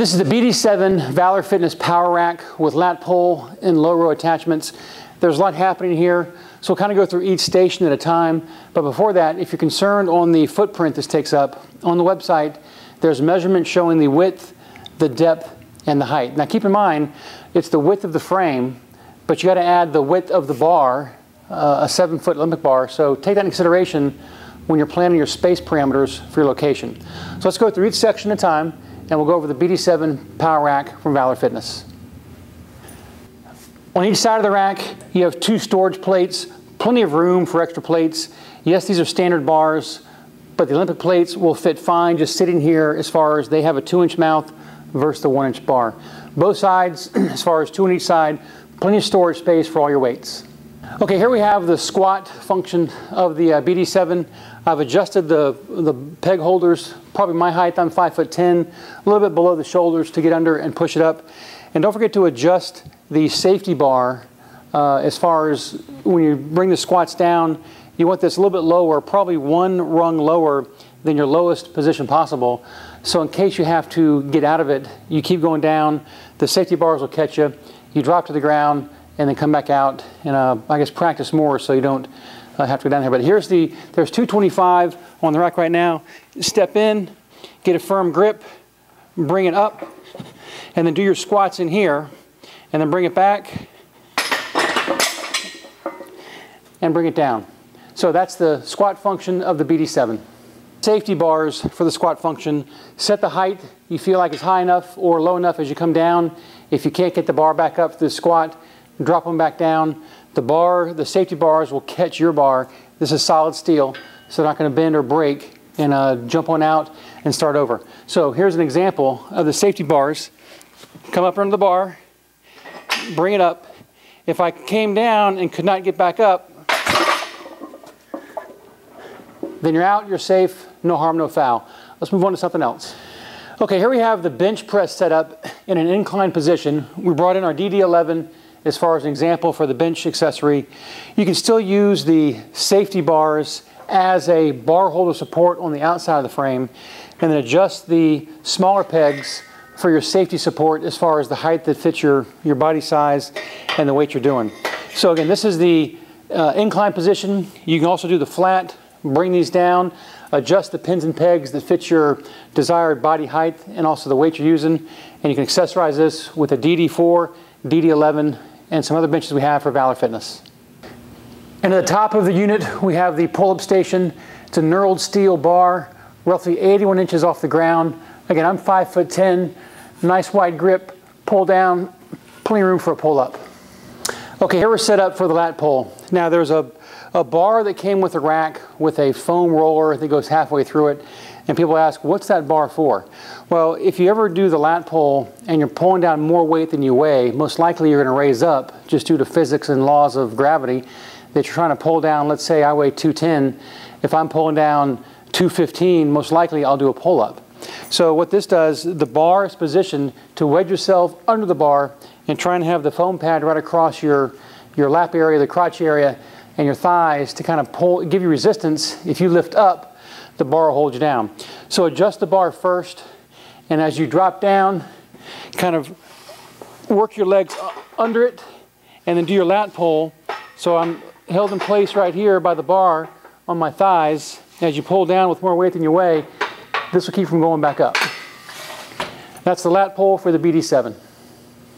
This is the BD7 Valor Fitness Power Rack with lat pull and low row attachments. There's a lot happening here, so we'll kind of go through each station at a time. But before that, if you're concerned on the footprint this takes up, on the website, there's measurements showing the width, the depth, and the height. Now keep in mind, it's the width of the frame, but you got to add the width of the bar, uh, a seven foot Olympic bar. So take that into consideration when you're planning your space parameters for your location. So let's go through each section at a time and we'll go over the BD7 Power Rack from Valor Fitness. On each side of the rack, you have two storage plates, plenty of room for extra plates. Yes, these are standard bars, but the Olympic plates will fit fine just sitting here as far as they have a two inch mouth versus the one inch bar. Both sides, as far as two on each side, plenty of storage space for all your weights. Okay, here we have the squat function of the uh, BD7. I've adjusted the, the peg holders, probably my height, I'm 5 foot 10, a little bit below the shoulders to get under and push it up. And don't forget to adjust the safety bar uh, as far as when you bring the squats down, you want this a little bit lower, probably one rung lower than your lowest position possible. So in case you have to get out of it, you keep going down, the safety bars will catch you, you drop to the ground, and then come back out and uh, I guess practice more so you don't uh, have to go down here. But here's the, there's 225 on the rack right now. Step in, get a firm grip, bring it up, and then do your squats in here, and then bring it back, and bring it down. So that's the squat function of the BD7. Safety bars for the squat function. Set the height you feel like is high enough or low enough as you come down. If you can't get the bar back up to the squat, drop them back down. The bar, the safety bars will catch your bar. This is solid steel, so they're not going to bend or break and uh, jump on out and start over. So here's an example of the safety bars. Come up under the bar, bring it up. If I came down and could not get back up, then you're out, you're safe, no harm, no foul. Let's move on to something else. Okay, here we have the bench press set up in an inclined position. We brought in our DD11 as far as an example for the bench accessory. You can still use the safety bars as a bar holder support on the outside of the frame and then adjust the smaller pegs for your safety support as far as the height that fits your, your body size and the weight you're doing. So again, this is the uh, incline position. You can also do the flat, bring these down, adjust the pins and pegs that fit your desired body height and also the weight you're using. And you can accessorize this with a DD4, DD11, and some other benches we have for Valor Fitness. And at the top of the unit, we have the pull-up station. It's a knurled steel bar, roughly 81 inches off the ground. Again, I'm 5 foot 10, nice wide grip, pull down, plenty of room for a pull-up. Okay, here we're set up for the lat pull. Now there's a, a bar that came with the rack with a foam roller that goes halfway through it. And people ask, what's that bar for? Well, if you ever do the lat pull and you're pulling down more weight than you weigh, most likely you're going to raise up just due to physics and laws of gravity that you're trying to pull down. Let's say I weigh 210. If I'm pulling down 215, most likely I'll do a pull up. So what this does, the bar is positioned to wedge yourself under the bar and try and have the foam pad right across your, your lap area, the crotch area, and your thighs to kind of pull, give you resistance. If you lift up, the bar holds you down. So adjust the bar first, and as you drop down, kind of work your legs under it, and then do your lat pull. So I'm held in place right here by the bar on my thighs. As you pull down with more weight than you weigh, this will keep from going back up. That's the lat pull for the BD7.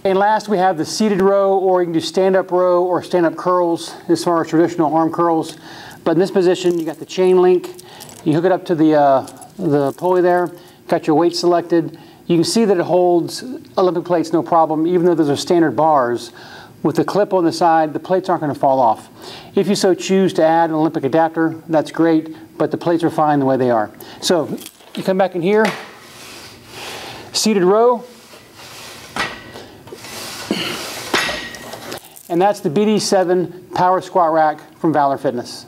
And last we have the seated row, or you can do stand-up row or stand-up curls as far as traditional arm curls. But in this position, you got the chain link you hook it up to the, uh, the pulley there, got your weight selected. You can see that it holds Olympic plates no problem, even though those are standard bars. With the clip on the side, the plates aren't going to fall off. If you so choose to add an Olympic adapter, that's great, but the plates are fine the way they are. So you come back in here, seated row, and that's the BD7 Power Squat Rack from Valor Fitness.